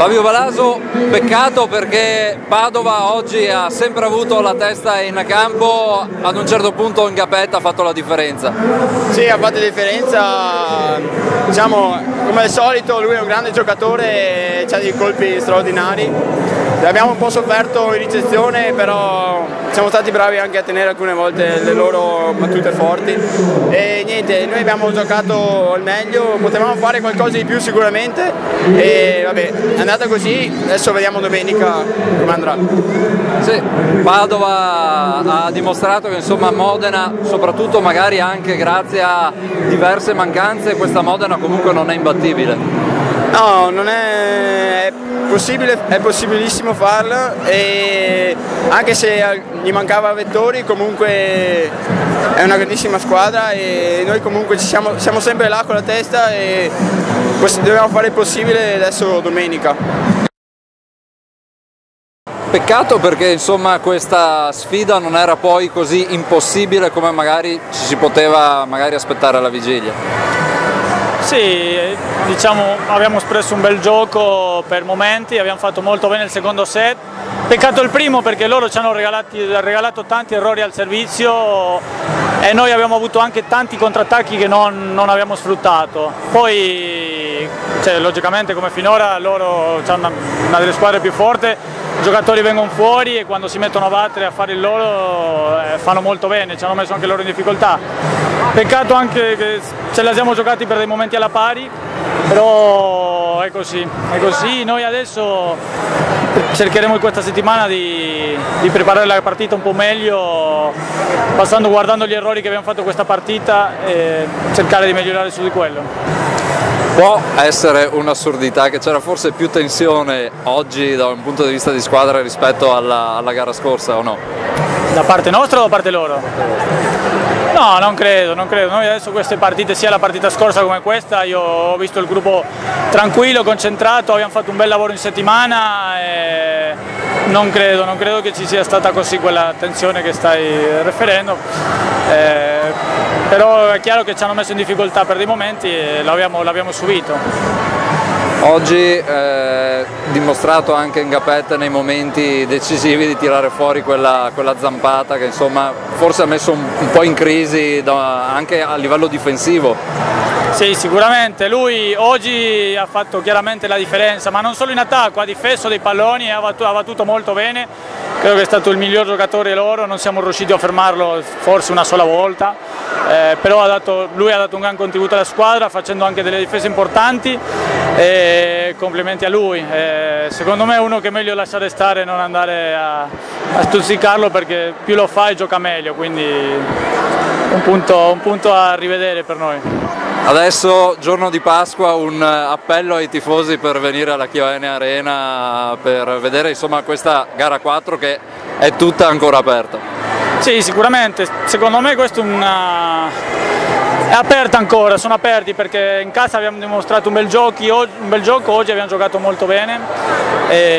Fabio Balaso, peccato perché Padova oggi ha sempre avuto la testa in campo, ad un certo punto in Gapetta ha fatto la differenza. Sì, ha fatto la differenza, diciamo come al solito lui è un grande giocatore e ha dei colpi straordinari. Abbiamo un po' sofferto in ricezione, però siamo stati bravi anche a tenere alcune volte le loro battute forti e niente, noi abbiamo giocato al meglio, potevamo fare qualcosa di più sicuramente e vabbè, è andata così, adesso vediamo domenica come andrà. Sì, Padova ha dimostrato che insomma Modena, soprattutto magari anche grazie a diverse mancanze, questa Modena comunque non è imbattibile. No, non è possibile, è possibilissimo farlo e anche se gli mancava Vettori comunque è una grandissima squadra e noi comunque siamo, siamo sempre là con la testa e dobbiamo fare il possibile adesso domenica. Peccato perché insomma questa sfida non era poi così impossibile come magari ci si poteva magari aspettare alla vigilia. Sì, diciamo abbiamo espresso un bel gioco per momenti, abbiamo fatto molto bene il secondo set. Peccato il primo perché loro ci hanno regalato tanti errori al servizio e noi abbiamo avuto anche tanti contrattacchi che non, non abbiamo sfruttato. Poi, cioè, logicamente come finora loro hanno una, una delle squadre più forti, i giocatori vengono fuori e quando si mettono a battere a fare il loro eh, fanno molto bene, ci hanno messo anche loro in difficoltà. Peccato anche che ce la siamo giocati per dei momenti alla pari, però è così, è così. Noi adesso cercheremo questa settimana di, di, preparare la partita un po' meglio, passando guardando gli errori che abbiamo fatto questa partita e cercare di migliorare su di quello. Può essere un'assurdità che c'era forse più tensione oggi da un punto di vista di squadra rispetto alla, alla gara scorsa o no? Da parte nostra o da parte loro? No, non credo, non credo. Noi adesso queste partite, sia la partita scorsa come questa, io ho visto il gruppo tranquillo, concentrato, abbiamo fatto un bel lavoro in settimana e non credo, non credo che ci sia stata così quella tensione che stai riferendo. Eh, però è chiaro che ci hanno messo in difficoltà per dei momenti e l'abbiamo subito. Oggi eh, dimostrato anche in Gapetta nei momenti decisivi di tirare fuori quella, quella zampata che insomma forse ha messo un, un po' in crisi da, anche a livello difensivo. Sì, sicuramente, lui oggi ha fatto chiaramente la differenza, ma non solo in attacco, ha difeso dei palloni e ha battuto molto bene, credo che è stato il miglior giocatore loro, non siamo riusciti a fermarlo forse una sola volta, eh, però ha dato, lui ha dato un gran contributo alla squadra facendo anche delle difese importanti e complimenti a lui. Eh, secondo me è uno che è meglio lasciare stare e non andare a, a stuzzicarlo perché più lo fa e gioca meglio, quindi un punto, un punto a rivedere per noi. Adesso, giorno di Pasqua, un appello ai tifosi per venire alla Chiovene Arena per vedere insomma, questa gara 4 che è tutta ancora aperta. Sì, sicuramente. Secondo me questo è una è aperta ancora, sono aperti perché in casa abbiamo dimostrato un bel, giochi, un bel gioco, oggi abbiamo giocato molto bene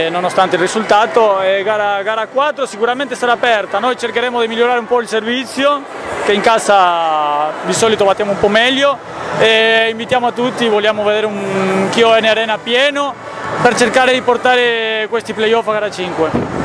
nonostante il risultato gara, gara 4 sicuramente sarà aperta, noi cercheremo di migliorare un po' il servizio che in casa di solito battiamo un po' meglio e invitiamo a tutti, vogliamo vedere un Chio N Arena pieno per cercare di portare questi playoff a gara 5.